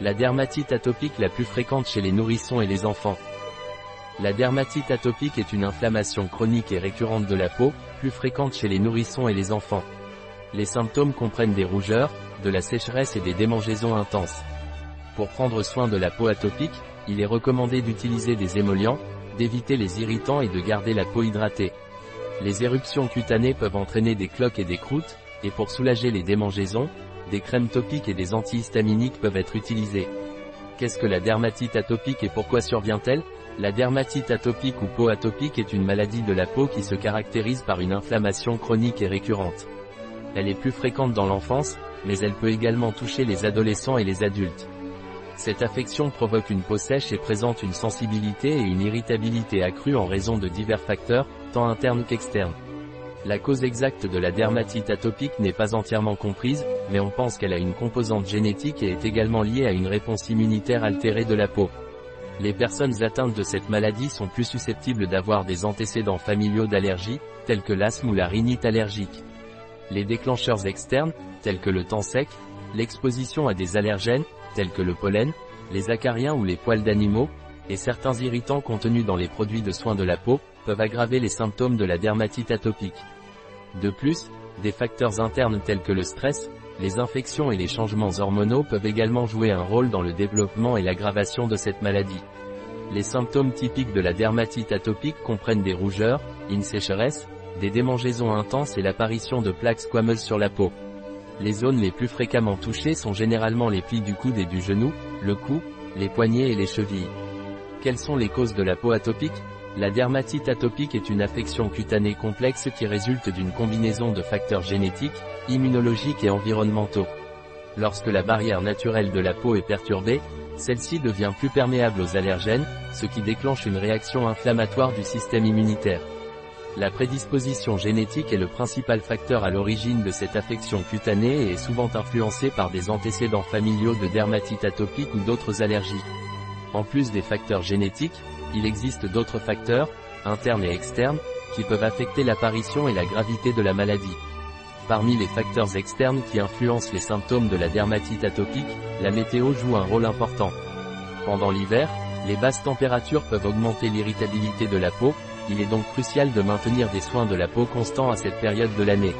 La dermatite atopique la plus fréquente chez les nourrissons et les enfants. La dermatite atopique est une inflammation chronique et récurrente de la peau, plus fréquente chez les nourrissons et les enfants. Les symptômes comprennent des rougeurs, de la sécheresse et des démangeaisons intenses. Pour prendre soin de la peau atopique, il est recommandé d'utiliser des émollients, d'éviter les irritants et de garder la peau hydratée. Les éruptions cutanées peuvent entraîner des cloques et des croûtes, et pour soulager les démangeaisons, des crèmes topiques et des antihistaminiques peuvent être utilisés. Qu'est-ce que la dermatite atopique et pourquoi survient-elle? La dermatite atopique ou peau atopique est une maladie de la peau qui se caractérise par une inflammation chronique et récurrente. Elle est plus fréquente dans l'enfance, mais elle peut également toucher les adolescents et les adultes. Cette affection provoque une peau sèche et présente une sensibilité et une irritabilité accrues en raison de divers facteurs, tant internes qu'externes. La cause exacte de la dermatite atopique n'est pas entièrement comprise, mais on pense qu'elle a une composante génétique et est également liée à une réponse immunitaire altérée de la peau. Les personnes atteintes de cette maladie sont plus susceptibles d'avoir des antécédents familiaux d'allergie, tels que l'asthme ou la rhinite allergique. Les déclencheurs externes, tels que le temps sec, l'exposition à des allergènes, tels que le pollen, les acariens ou les poils d'animaux, et certains irritants contenus dans les produits de soins de la peau, peuvent aggraver les symptômes de la dermatite atopique. De plus, des facteurs internes tels que le stress, les infections et les changements hormonaux peuvent également jouer un rôle dans le développement et l'aggravation de cette maladie. Les symptômes typiques de la dermatite atopique comprennent des rougeurs, une sécheresse, des démangeaisons intenses et l'apparition de plaques squameuses sur la peau. Les zones les plus fréquemment touchées sont généralement les plis du coude et du genou, le cou, les poignets et les chevilles. Quelles sont les causes de la peau atopique? La dermatite atopique est une affection cutanée complexe qui résulte d'une combinaison de facteurs génétiques, immunologiques et environnementaux. Lorsque la barrière naturelle de la peau est perturbée, celle-ci devient plus perméable aux allergènes, ce qui déclenche une réaction inflammatoire du système immunitaire. La prédisposition génétique est le principal facteur à l'origine de cette affection cutanée et est souvent influencée par des antécédents familiaux de dermatite atopique ou d'autres allergies. En plus des facteurs génétiques, il existe d'autres facteurs, internes et externes, qui peuvent affecter l'apparition et la gravité de la maladie. Parmi les facteurs externes qui influencent les symptômes de la dermatite atopique, la météo joue un rôle important. Pendant l'hiver, les basses températures peuvent augmenter l'irritabilité de la peau, il est donc crucial de maintenir des soins de la peau constants à cette période de l'année.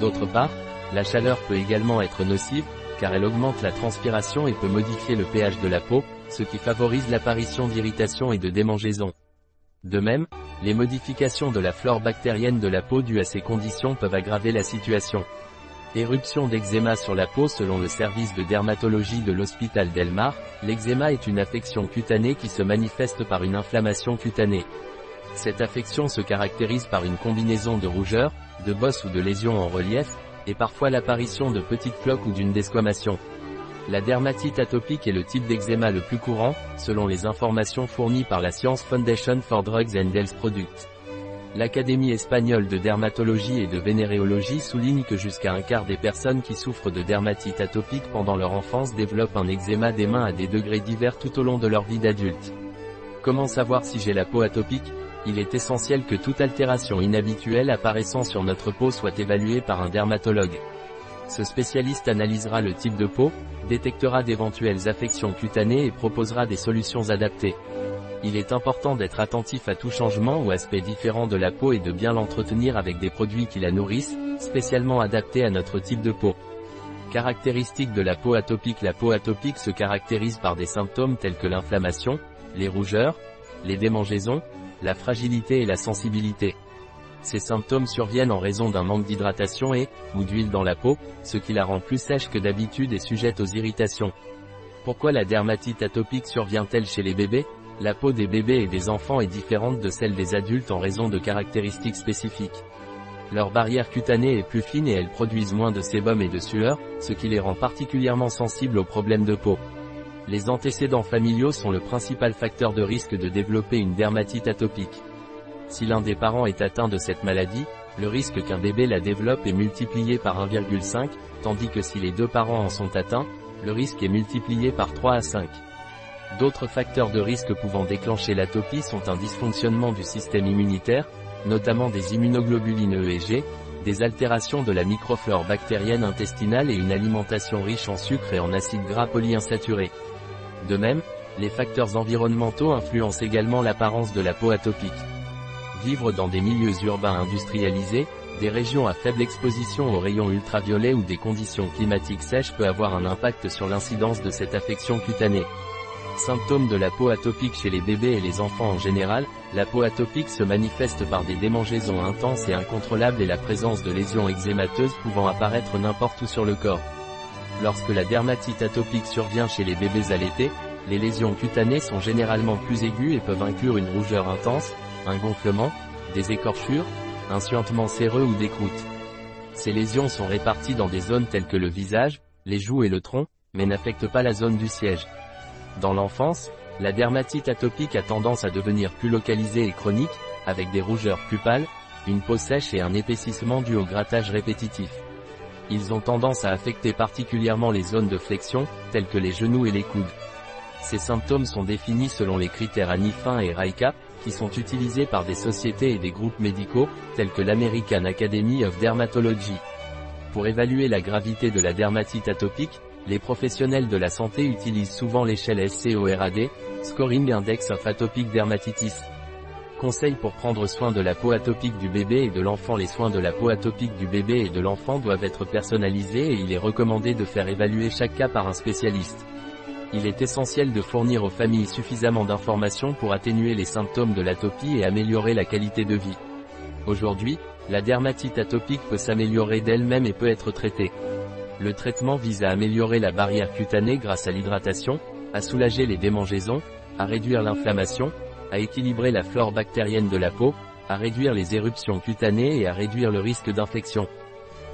D'autre part, la chaleur peut également être nocive, car elle augmente la transpiration et peut modifier le pH de la peau, ce qui favorise l'apparition d'irritation et de démangeaisons. De même, les modifications de la flore bactérienne de la peau dues à ces conditions peuvent aggraver la situation. Éruption d'eczéma sur la peau Selon le service de dermatologie de l'hôpital d'Elmar, l'eczéma est une affection cutanée qui se manifeste par une inflammation cutanée. Cette affection se caractérise par une combinaison de rougeurs, de bosses ou de lésions en relief, et parfois l'apparition de petites cloques ou d'une desquamation. La dermatite atopique est le type d'eczéma le plus courant, selon les informations fournies par la Science Foundation for Drugs and Health Products. L'Académie espagnole de dermatologie et de vénéréologie souligne que jusqu'à un quart des personnes qui souffrent de dermatite atopique pendant leur enfance développent un eczéma des mains à des degrés divers tout au long de leur vie d'adulte. Comment savoir si j'ai la peau atopique? Il est essentiel que toute altération inhabituelle apparaissant sur notre peau soit évaluée par un dermatologue. Ce spécialiste analysera le type de peau, détectera d'éventuelles affections cutanées et proposera des solutions adaptées. Il est important d'être attentif à tout changement ou aspect différent de la peau et de bien l'entretenir avec des produits qui la nourrissent, spécialement adaptés à notre type de peau. Caractéristiques de la peau atopique La peau atopique se caractérise par des symptômes tels que l'inflammation, les rougeurs, les démangeaisons, la fragilité et la sensibilité. Ces symptômes surviennent en raison d'un manque d'hydratation et, ou d'huile dans la peau, ce qui la rend plus sèche que d'habitude et sujette aux irritations. Pourquoi la dermatite atopique survient-elle chez les bébés? La peau des bébés et des enfants est différente de celle des adultes en raison de caractéristiques spécifiques. Leur barrière cutanée est plus fine et elles produisent moins de sébum et de sueur, ce qui les rend particulièrement sensibles aux problèmes de peau. Les antécédents familiaux sont le principal facteur de risque de développer une dermatite atopique. Si l'un des parents est atteint de cette maladie, le risque qu'un bébé la développe est multiplié par 1,5, tandis que si les deux parents en sont atteints, le risque est multiplié par 3 à 5. D'autres facteurs de risque pouvant déclencher l'atopie sont un dysfonctionnement du système immunitaire, notamment des immunoglobulines E et G, des altérations de la microflore bactérienne intestinale et une alimentation riche en sucre et en acides gras polyinsaturés. De même, les facteurs environnementaux influencent également l'apparence de la peau atopique. Vivre dans des milieux urbains industrialisés, des régions à faible exposition aux rayons ultraviolets ou des conditions climatiques sèches peut avoir un impact sur l'incidence de cette affection cutanée. Symptômes de la peau atopique chez les bébés et les enfants en général, la peau atopique se manifeste par des démangeaisons intenses et incontrôlables et la présence de lésions eczémateuses pouvant apparaître n'importe où sur le corps. Lorsque la dermatite atopique survient chez les bébés allaités, les lésions cutanées sont généralement plus aiguës et peuvent inclure une rougeur intense, un gonflement, des écorchures, un suintement séreux ou des croûtes. Ces lésions sont réparties dans des zones telles que le visage, les joues et le tronc, mais n'affectent pas la zone du siège. Dans l'enfance, la dermatite atopique a tendance à devenir plus localisée et chronique, avec des rougeurs plus pâles, une peau sèche et un épaississement dû au grattage répétitif. Ils ont tendance à affecter particulièrement les zones de flexion, telles que les genoux et les coudes. Ces symptômes sont définis selon les critères ANIFIN et RAICA, qui sont utilisés par des sociétés et des groupes médicaux, tels que l'American Academy of Dermatology. Pour évaluer la gravité de la dermatite atopique, les professionnels de la santé utilisent souvent l'échelle SCORAD, Scoring Index of Atopic Dermatitis. Conseil pour prendre soin de la peau atopique du bébé et de l'enfant Les soins de la peau atopique du bébé et de l'enfant doivent être personnalisés et il est recommandé de faire évaluer chaque cas par un spécialiste. Il est essentiel de fournir aux familles suffisamment d'informations pour atténuer les symptômes de l'atopie et améliorer la qualité de vie. Aujourd'hui, la dermatite atopique peut s'améliorer d'elle-même et peut être traitée. Le traitement vise à améliorer la barrière cutanée grâce à l'hydratation, à soulager les démangeaisons, à réduire l'inflammation, à équilibrer la flore bactérienne de la peau, à réduire les éruptions cutanées et à réduire le risque d'infection.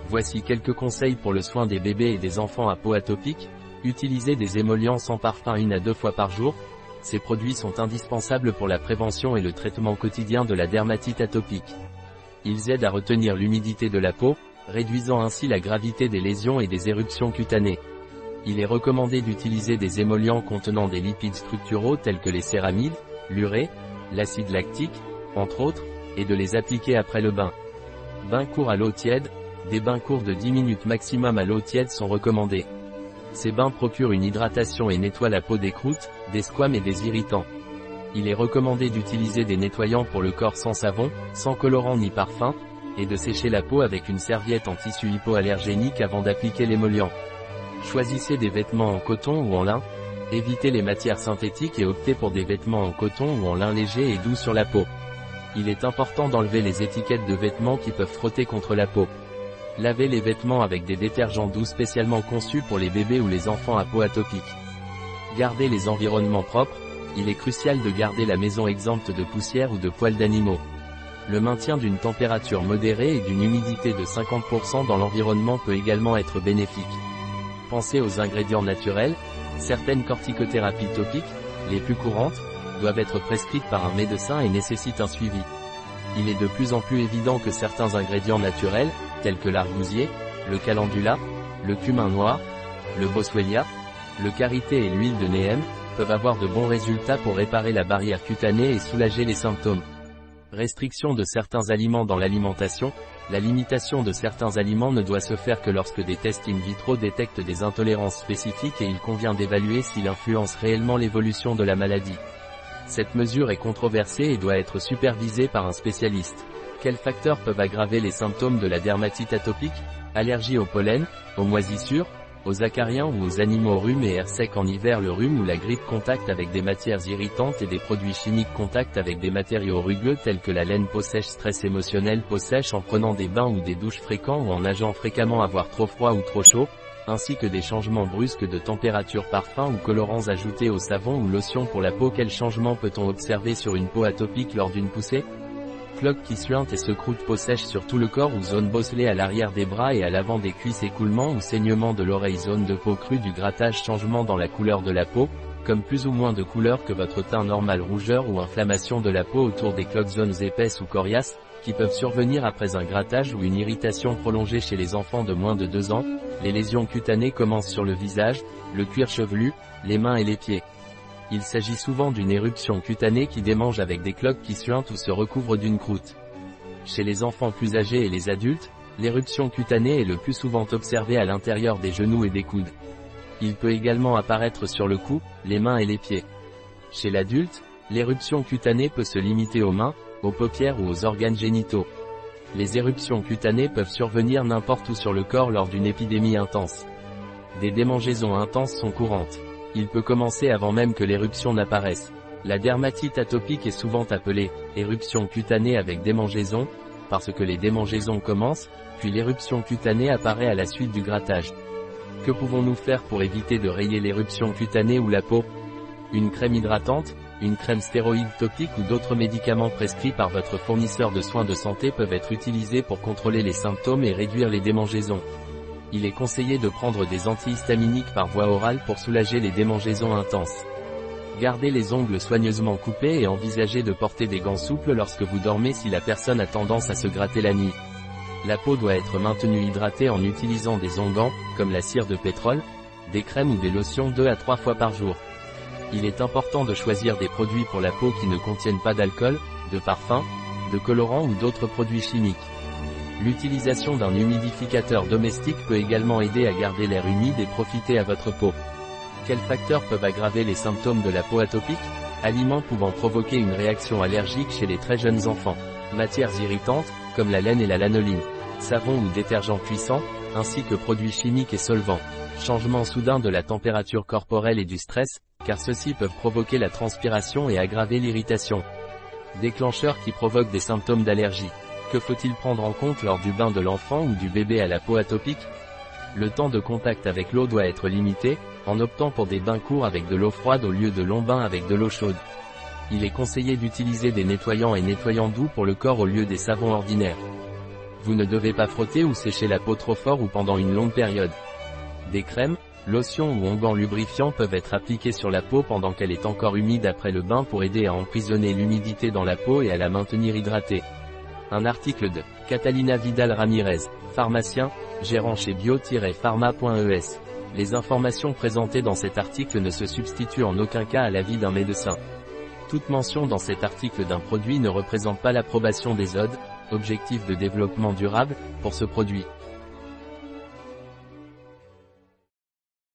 Voici quelques conseils pour le soin des bébés et des enfants à peau atopique. Utilisez des émollients sans parfum une à deux fois par jour. Ces produits sont indispensables pour la prévention et le traitement quotidien de la dermatite atopique. Ils aident à retenir l'humidité de la peau, réduisant ainsi la gravité des lésions et des éruptions cutanées. Il est recommandé d'utiliser des émollients contenant des lipides structuraux tels que les céramides, l'urée, l'acide lactique, entre autres, et de les appliquer après le bain. Bain court à l'eau tiède, des bains courts de 10 minutes maximum à l'eau tiède sont recommandés. Ces bains procurent une hydratation et nettoient la peau des croûtes, des squames et des irritants. Il est recommandé d'utiliser des nettoyants pour le corps sans savon, sans colorant ni parfum, et de sécher la peau avec une serviette en tissu hypoallergénique avant d'appliquer l'émollient. Choisissez des vêtements en coton ou en lin, évitez les matières synthétiques et optez pour des vêtements en coton ou en lin léger et doux sur la peau. Il est important d'enlever les étiquettes de vêtements qui peuvent frotter contre la peau. Lavez les vêtements avec des détergents doux spécialement conçus pour les bébés ou les enfants à peau atopique. Gardez les environnements propres, il est crucial de garder la maison exempte de poussière ou de poils d'animaux. Le maintien d'une température modérée et d'une humidité de 50% dans l'environnement peut également être bénéfique. Pensez aux ingrédients naturels, certaines corticothérapies topiques, les plus courantes, doivent être prescrites par un médecin et nécessitent un suivi. Il est de plus en plus évident que certains ingrédients naturels, tels que l'argousier, le calendula, le cumin noir, le boswellia, le karité et l'huile de néem, peuvent avoir de bons résultats pour réparer la barrière cutanée et soulager les symptômes. Restriction de certains aliments dans l'alimentation, la limitation de certains aliments ne doit se faire que lorsque des tests in vitro détectent des intolérances spécifiques et il convient d'évaluer s'il influence réellement l'évolution de la maladie. Cette mesure est controversée et doit être supervisée par un spécialiste. Quels facteurs peuvent aggraver les symptômes de la dermatite atopique? Allergie au pollen, aux moisissures, aux acariens ou aux animaux rhume et air sec en hiver le rhume ou la grippe contact avec des matières irritantes et des produits chimiques contact avec des matériaux rugueux tels que la laine peau sèche stress émotionnel peau sèche en prenant des bains ou des douches fréquents ou en nageant fréquemment avoir trop froid ou trop chaud, ainsi que des changements brusques de température parfum ou colorants ajoutés au savon ou lotion pour la peau. Quel changement peut-on observer sur une peau atopique lors d'une poussée? Cloque qui suinte et secroute peau sèche sur tout le corps ou zone bosselée à l'arrière des bras et à l'avant des cuisses écoulement ou saignement de l'oreille zone de peau crue du grattage changement dans la couleur de la peau, comme plus ou moins de couleur que votre teint normal rougeur ou inflammation de la peau autour des cloques zones épaisses ou coriaces, qui peuvent survenir après un grattage ou une irritation prolongée chez les enfants de moins de 2 ans, les lésions cutanées commencent sur le visage, le cuir chevelu, les mains et les pieds. Il s'agit souvent d'une éruption cutanée qui démange avec des cloques qui suintent ou se recouvrent d'une croûte. Chez les enfants plus âgés et les adultes, L'éruption cutanée est le plus souvent observée à l'intérieur des genoux et des coudes. Il peut également apparaître sur le cou, les mains et les pieds. Chez l'adulte, l'éruption cutanée peut se limiter aux mains, aux paupières ou aux organes génitaux. Les éruptions cutanées peuvent survenir n'importe où sur le corps lors d'une épidémie intense. Des démangeaisons intenses sont courantes. Il peut commencer avant même que l'éruption n'apparaisse. La dermatite atopique est souvent appelée éruption cutanée avec démangeaison, parce que les démangeaisons commencent, puis l'éruption cutanée apparaît à la suite du grattage. Que pouvons-nous faire pour éviter de rayer l'éruption cutanée ou la peau? Une crème hydratante, une crème stéroïde topique ou d'autres médicaments prescrits par votre fournisseur de soins de santé peuvent être utilisés pour contrôler les symptômes et réduire les démangeaisons. Il est conseillé de prendre des antihistaminiques par voie orale pour soulager les démangeaisons intenses. Gardez les ongles soigneusement coupés et envisagez de porter des gants souples lorsque vous dormez si la personne a tendance à se gratter la nuit. La peau doit être maintenue hydratée en utilisant des onguents, comme la cire de pétrole, des crèmes ou des lotions 2 à 3 fois par jour. Il est important de choisir des produits pour la peau qui ne contiennent pas d'alcool, de parfum, de colorant ou d'autres produits chimiques. L'utilisation d'un humidificateur domestique peut également aider à garder l'air humide et profiter à votre peau. Quels facteurs peuvent aggraver les symptômes de la peau atopique? Aliments pouvant provoquer une réaction allergique chez les très jeunes enfants. Matières irritantes, comme la laine et la lanoline. Savon ou détergents puissants, ainsi que produits chimiques et solvants. Changement soudain de la température corporelle et du stress, car ceux-ci peuvent provoquer la transpiration et aggraver l'irritation. Déclencheurs qui provoquent des symptômes d'allergie. Que faut-il prendre en compte lors du bain de l'enfant ou du bébé à la peau atopique? Le temps de contact avec l'eau doit être limité, en optant pour des bains courts avec de l'eau froide au lieu de longs bains avec de l'eau chaude. Il est conseillé d'utiliser des nettoyants et nettoyants doux pour le corps au lieu des savons ordinaires. Vous ne devez pas frotter ou sécher la peau trop fort ou pendant une longue période. Des crèmes, lotions ou onguents lubrifiants peuvent être appliqués sur la peau pendant qu'elle est encore humide après le bain pour aider à emprisonner l'humidité dans la peau et à la maintenir hydratée. Un article de Catalina Vidal Ramirez, pharmacien, gérant chez bio-pharma.es. Les informations présentées dans cet article ne se substituent en aucun cas à l'avis d'un médecin. Toute mention dans cet article d'un produit ne représente pas l'approbation des ODE, objectifs de développement durable, pour ce produit.